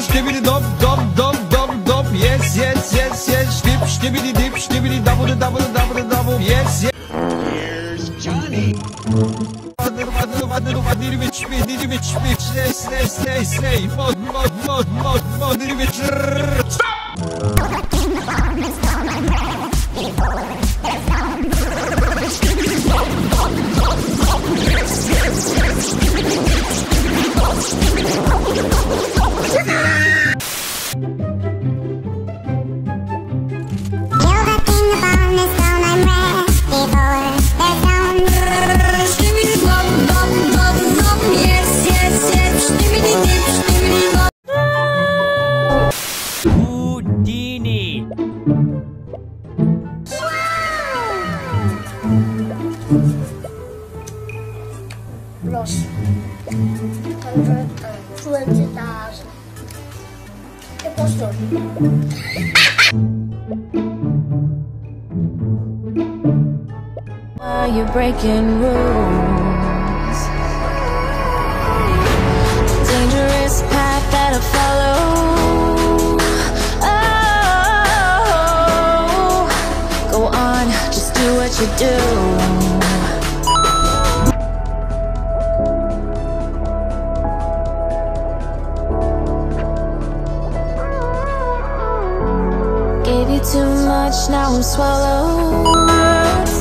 Skibidi dop dop dop dop dop. Yes yes yes yes. Ştip skibidi dip skibidi dabudu dabudu dabudu dabu Yes yes. Here's Johnny. Stop! Twenty thousand. ¿Qué pasó? Are you breaking rules? Dangerous path that I follow. Oh, go on, just do what you do. Too much, now I'm swallowed.